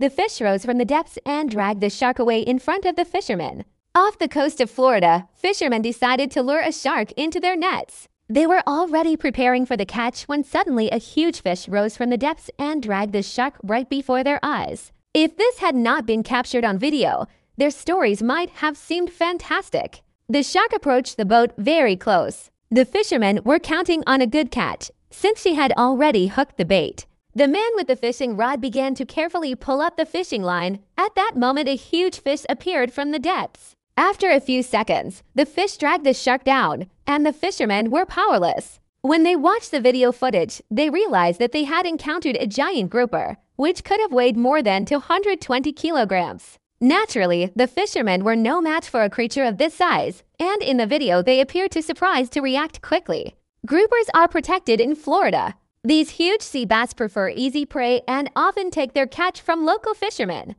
the fish rose from the depths and dragged the shark away in front of the fishermen. Off the coast of Florida, fishermen decided to lure a shark into their nets. They were already preparing for the catch when suddenly a huge fish rose from the depths and dragged the shark right before their eyes. If this had not been captured on video, their stories might have seemed fantastic. The shark approached the boat very close. The fishermen were counting on a good catch, since she had already hooked the bait. The man with the fishing rod began to carefully pull up the fishing line. At that moment, a huge fish appeared from the depths. After a few seconds, the fish dragged the shark down, and the fishermen were powerless. When they watched the video footage, they realized that they had encountered a giant grouper, which could have weighed more than 220 kilograms. Naturally, the fishermen were no match for a creature of this size, and in the video they appeared too surprised to react quickly. Groupers are protected in Florida. These huge sea bass prefer easy prey and often take their catch from local fishermen.